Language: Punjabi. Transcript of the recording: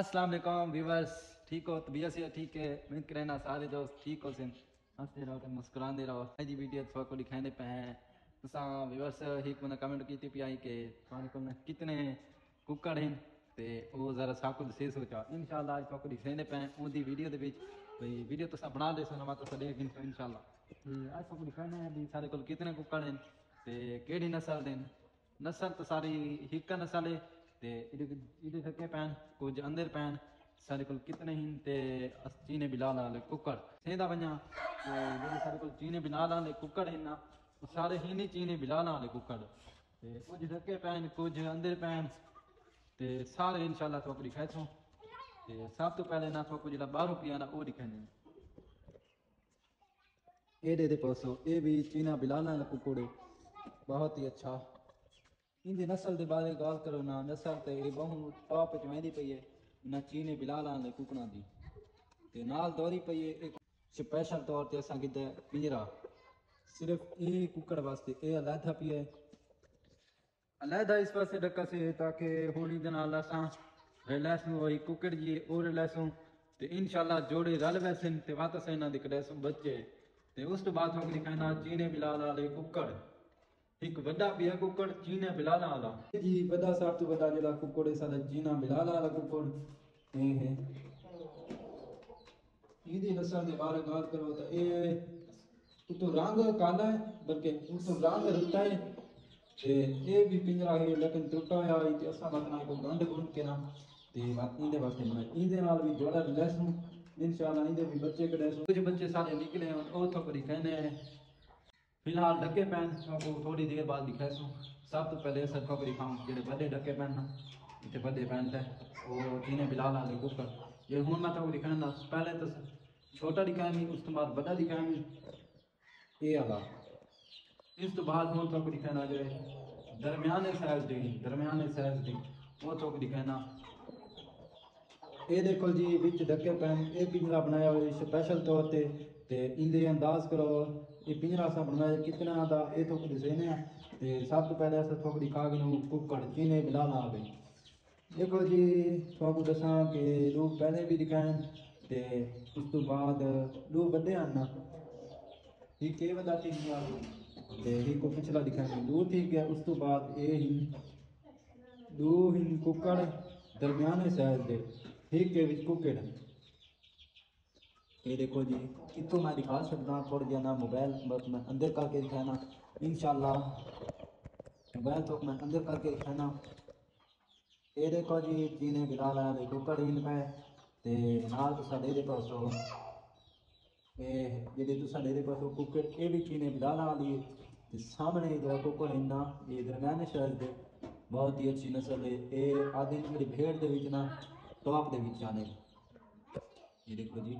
अस्सलाम वालेकुम व्यूवर्स ठीक हो? तो तबीयत से ठीक है? उम्मीद करें सारे दोस्त ठीक हो सिन हँसते रहो मुस्कुराते रहो। अज वीडियो थोड़ा को दिखाने पे तो है। तुसा व्यूवर्स एक मैंने कमेंट की पी आई के कितने कुकड़ हैं। ते वो जरा सब कुछ सही सोचा। इंशाल्लाह आज थोड़ा को दिखाने पे उनकी वीडियो के बीच भाई वीडियो तुसा बना दे सुनो मैं तुसा देख इंशाल्लाह। आज थोड़ा दिखाने सारे को कितने कुकड़ हैं। ते केड़ी नसल देन नस्ल तो सारी एक नस्ल है। ਤੇ ਇਹਦੇ ਇਹਦੇ ਸਕੇ ਪੈਣ ਕੁਝ ਅੰਦਰ ਪੈਣ ਸਾਡੇ ਕੋਲ ਕਿਤਨੇ ਹਨ ਤੇ ਅਸ ਚੀਨੇ ਬਿਲਾਲ ਵਾਲੇ ਕੁੱਕੜ ਸੇਂਦਾ ਵੰਨਾ ਜਿਹੜੇ ਸਾਡੇ ਕੋਲ ਚੀਨੇ ਬਿਲਾਲ ਵਾਲੇ ਕੁੱਕੜ ਹਨ ਸਾਰੇ ਹੀ ਨਹੀਂ ਚੀਨੇ ਬਿਲਾਲ ਵਾਲੇ ਕੁੱਕੜ। ਤੇ ਕੁਝ ਸਕੇ ਪੈਣ ਕੁਝ ਅੰਦਰ ਪੈਣ ਤੇ ਸਾਰੇ ਇਨਸ਼ਾਅੱਲਾ ਤੁਹਾਨੂੰ ਦਿਖਾਇਓ ਤੇ ਸਭ ਤੋਂ ਪਹਿਲੇ ਨਾ ਤੁਹਾਨੂੰ ਜਿਹੜਾ ਬਾਹਰੋਂ ਪਿਆਣਾ ਉਹ ਦਿਖਾਣੇ ਇਹਦੇ ਦੇ ਪਾਸੋਂ ਇਹ ਵੀ ਚੀਨਾ ਬਿਲਾ ਦਾ ਕੁਕੜੇ, ਬਹੁਤ ਹੀ ਅੱਛਾ। ਇਹਦੀ ਨਸਲ ਦੇ ਬਾਰੇ ਗੱਲ ਕਰੋ ਨਾ, ਨਸਲ ਤੇ ਇਹ ਬਹੁਤ ਟੌਪ ਚ ਵਹਿੰਦੀ ਪਈ ਹੈ, ਨਾ ਚੀਨੇ ਬਿਲਾਲਾਂ ਦੇ ਕੁਕੜਾਂ ਦੀ। ਤੇ ਨਾਲ ਦੌਰੀ ਪਈ ਹੈ ਇੱਕ ਸਪੈਸ਼ਲ ਤੌਰ ਤੇ ਅਸਾਂ ਕਿਤੇ ਪਿੰਜਰਾ। ਸਿਰਫ ਇਹ ਕੁਕੜ ਵਾਸਤੇ, ਇਹ ਅਲੱਗਾ ਪਿਆ ਹੈ। ਇਸ ਪਾਸੇ ਡੱਕਾ ਸੀ ਤਾਂ ਕਿ ਹੋਲੀ ਦੇ ਨਾਲ ਅਸਾਂ ਰਿਲੈਕਸ ਹੋਈ ਕੁਕੜ ਜੀ ਉਹ ਰਿਲੈਕਸ ਤੇ ਇਨਸ਼ਾਅੱਲਾ ਜੋੜੇ ਰਲ ਵੈਸੇ ਤੇ ਵਾਪਸ ਇਹਨਾਂ ਦੇ ਕੜੈਸ ਬੱਚੇ। ਤੇ ਉਸ ਤੋਂ ਬਾਅਦ ਤੁਹਾਨੂੰ ਦਿਖਾਣਾ ਚੀਨੇ ਬਿਲਾਲ ਵਾਲੇ ਕੁੱਕੜ। ਇੱਕ ਵੱਡਾ ਪਿਆ ਕੁੱਕੜ ਚੀਨੇ ਬਿਲਾਲ ਵਾਲਾ ਜੀ ਵੱਡਾ, ਸਭ ਤੋਂ ਵੱਡਾ ਜਿਹੜਾ ਕੁੱਕੜ ਹੈ, ਸਾਡਾ ਚੀਨਾ ਬਿਲਾਲ ਵਾਲਾ ਕੁੱਕੜ। ਇਹ ਇਹਦੀ ਨਸਲ ਦੇ ਬਾਰੇ ਗੱਲ ਕਰੋ ਤਾਂ ਇਹ ਉਤੋਂ ਰੰਗ ਕਾਲਾ ਹੈ, ਬਲਕਿ ਉਤੋਂ ਰੰਗ ਰੁੱਤਾ ਹੈ। ਤੇ ਇਹ ਵੀ ਪਿੰਜਰਾ ਹੈ, ਲੇਕਿਨ ਟੁੱਟਾ ਹੋਇਆ ਹੈ ਤੇ ਅਸਾਂ ਮਤਨਾ ਕੋ ਗੰਢ ਗੁੰਨ ਕੇ ਨਾ, ਤੇ ਬਾਕੀ ਇਹਦੇ ਵਾਸਤੇ ਮੈਂ ਇਹਦੇ ਨਾਲ ਵੀ ਜੋੜਾ ਰਿਲੈਕਸ ਇਨਸ਼ਾਅੱਲਾ ਇਹਦੇ ਵੀ ਬੱਚੇ ਕੜੇ ਕੁਝ ਬੱਚੇ ਸਾਡੇ ਨਿਕਲੇ ਹਨ ਉਹ ਤੋਂ ਕਰੀ ਕਹਿੰਦੇ ਆ ਫਿਲਹਾਲ ਡੱਕੇ ਪੈਨ आपको थोड़ी देर बाद दिखाए सो सब तो पहले सर को दिखाऊं ਜਿਹੜੇ ਵੱਡੇ ਡੱਕੇ ਪੈਨ ਨਾ ਇੱਥੇ ਵੱਡੇ ਪੈਨ ਤੇ ਉਹ ਜਿਹਨੇ ਬਿਲਾਲ ਵਾਲੇ ਕੁੱਕਰ ਇਹ ਹੁਣ ਮੈਂ ਤੁਹਾਨੂੰ ਦਿਖਾਣਾ ਪਹਿਲੇ ਤਾਂ ਛੋਟਾ ਦਿਖਾਇਆ ਮੈਂ ਉਸ ਤੋਂ ਬਾਅਦ ਵੱਡਾ ਦਿਖਾਇਆ ਮੈਂ ਇਹ ਵਾਲਾ ਇਸ ਤੋਂ ਬਾਅਦ ਹੁਣ ਤੁਹਾਨੂੰ ਦਿਖਾਣਾ ਜਿਹੜੇ ਦਰਮਿਆਨੇ ਸਾਈਜ਼ ਦੇ ਦਰਮਿਆਨੇ ਸਾਈਜ਼ ਦੇ ਉਹ ਤੁਹਾਨੂੰ ਦਿਖਾਣਾ ਇਹ ਦੇਖੋ ਜੀ ਵਿੱਚ ਡੱਕੇ ਪੈਨ ਇਹ ਪਿੰਜਰਾ ਬਣਾਇਆ ਹੋਇਆ ਸਪੈਸ਼ਲ ਤੌਰ ਤੇ ਤੇ ਇਹਦੇ ਅੰਦਾਜ਼ ਕਰੋ ਇਹ ਪਿੰਜਰਾ ਸਾ ਬਣਾਇਆ ਦਾ ਇਹ ਤੋਂ ਦਿਸੇਨੇ ਆ। ਤੇ ਸਭ ਤੋਂ ਪਹਿਲੇ ਅਸਾਂ ਥੋੜੀ ਕਾਗ ਨੂੰ ਕੁੱਕੜ ਚੀਨੇ ਬਿਲਾਣਾ ਆ ਦੇਖੋ ਜੀ ਤੁਹਾਨੂੰ ਦੱਸਾਂ ਕਿ ਲੋਕ ਪਹਿਲੇ ਵੀ ਦਿਖਾਣ ਤੇ ਉਸ ਤੋਂ ਬਾਅਦ ਲੋਕ ਵੱਡੇ ਹਨ। ਇਹ ਕੇ ਵੱਡਾ ਠੀਕ ਗਿਆ ਤੇ ਇਹ ਕੋ ਪਿਛਲਾ ਦਿਖਾਣ ਦੋ ਠੀਕ ਗਿਆ ਉਸ ਤੋਂ ਬਾਅਦ ਇਹ ਹੀ ਦੋ ਹੀ ਕੁੱਕੜ ਦਰਮਿਆਨੇ ਸਾਈਜ਼ ਦੇ ਠੀਕ ਦੇ ਵਿੱਚ ਕੁੱਕੜ। ये देखो जी कितो मैं दिखा सकता हूँ थोड़ी देर ना मोबाइल बस मैं अंदर करके दिखाना इंशाल्लाह मोबाइल तो मैं अंदर करके दिखाना ये देखो जी जीने बिलाल है देखो कड़ी पे ਤੇ ਨਾਲ ਤੋਂ ਸਾਡੇ ਦੇ ਪਾਸੋਂ ਇਹ ਜਿਹੜੇ ਤੋਂ ਸਾਡੇ ਦੇ ਪਾਸੋਂ ਕੁੱਕੜ ਇਹ ਵੀ ਚੀਨੇ ਬਿਲਾਲ ਵਾਲੀ ਹੈ ਤੇ ਸਾਹਮਣੇ ਜਿਹੜਾ ਕੁੱਕੜ ਇੰਨਾ ਇਹ ਦਰਮਿਆਨੇ ਸ਼ਹਿਰ ਦੇ ਬਹੁਤ ਹੀ ਅੱਛੀ ਨਸਲ ਹੈ ਇਹ ਆਦੇ ਮੇਰੀ ਭੇਡ ਦੇ ਵਿੱਚ ਨਾ ਟੌਪ ਦੇ ਵਿੱਚ ਆਨੇ ਇਹ ਦੇਖੋ ਜੀ